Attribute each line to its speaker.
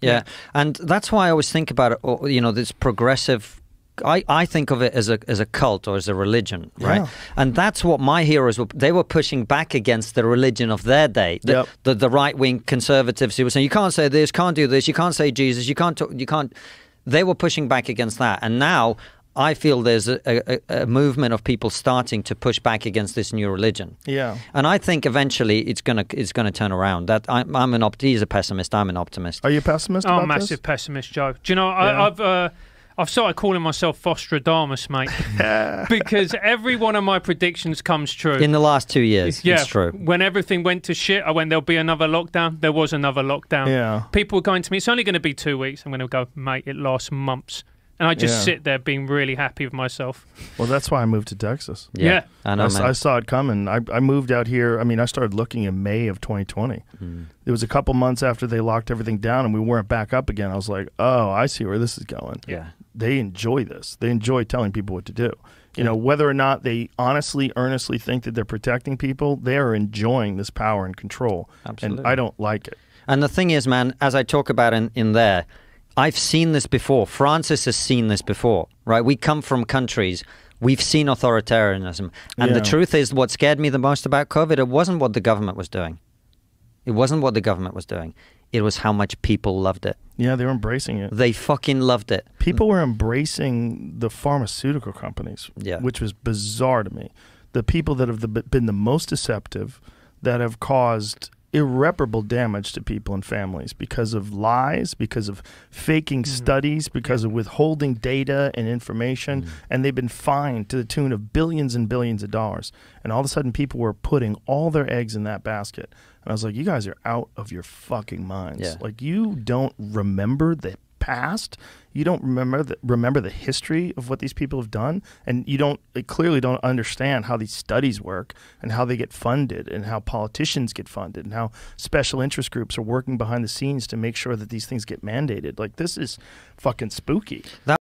Speaker 1: Yeah. And that's why I always think about it, you know, this progressive. I, I think of it as a as a cult or as a religion, right?
Speaker 2: Yeah.
Speaker 1: And that's what my heroes were. They were pushing back against the religion of their day. The,
Speaker 2: Yep.
Speaker 1: the, the right wing conservatives who were saying you can't say this, can't do this, you can't say Jesus, you can't talk, you can't. They were pushing back against that, and now I feel there's a, a, a movement of people starting to push back against this new religion.
Speaker 2: Yeah.
Speaker 1: And I think eventually it's gonna it's gonna turn around. That I'm, I'm an opt. He's a pessimist. I'm an optimist.
Speaker 2: Are you a pessimist
Speaker 3: Oh,
Speaker 2: about
Speaker 3: massive
Speaker 2: this?
Speaker 3: pessimist, Joe. Do you know,
Speaker 2: Yeah.
Speaker 3: I, I've uh, I've started calling myself Fostradamus, mate, because every one of my predictions comes true.
Speaker 1: In the last two years,
Speaker 3: yeah,
Speaker 1: it's true.
Speaker 3: When everything went to shit, I went, there'll be another lockdown. There was another lockdown.
Speaker 2: Yeah.
Speaker 3: People were going to me, it's only going to be two weeks. I'm going to go, mate, it lasts months. And I just
Speaker 2: Yeah.
Speaker 3: sit there being really happy with myself.
Speaker 2: Well, that's why I moved to Texas.
Speaker 1: Yeah,
Speaker 3: Yeah.
Speaker 1: I know,
Speaker 2: I, s-
Speaker 1: man.
Speaker 2: I saw it coming. I, I moved out here. I mean, I started looking in May of 2020.
Speaker 1: Mm.
Speaker 2: It was a couple months after they locked everything down and we weren't back up again. I was like, oh, I see where this is going.
Speaker 1: yeah,
Speaker 2: They enjoy this. They enjoy telling people what to do. You know, whether or not they honestly, earnestly think that they're protecting people, they are enjoying this power and control.
Speaker 1: Absolutely.
Speaker 2: And I don't like it.
Speaker 1: And the thing is, man, as I talk about in, in there, I've seen this before. Francis has seen this before, right? We come from countries. We've seen authoritarianism. And the truth is, what scared me the most about COVID, it wasn't what the government was doing. It wasn't what the government was doing. It was how much people loved it.
Speaker 2: Yeah, they were embracing it.
Speaker 1: They fucking loved it.
Speaker 2: People were embracing the pharmaceutical companies,
Speaker 1: Yeah.
Speaker 2: which was bizarre to me. The people that have the, been the most deceptive, that have caused irreparable damage to people and families because of lies, because of faking mm-hmm. studies, because of withholding data and information, mm-hmm. and they've been fined to the tune of billions and billions of dollars. And all of a sudden, people were putting all their eggs in that basket. And I was like, you guys are out of your fucking minds.
Speaker 1: Yeah.
Speaker 2: Like, you don't remember the past. You don't remember the, remember the history of what these people have done, and you don't clearly don't understand how these studies work and how they get funded and how politicians get funded and how special interest groups are working behind the scenes to make sure that these things get mandated. Like this is fucking spooky.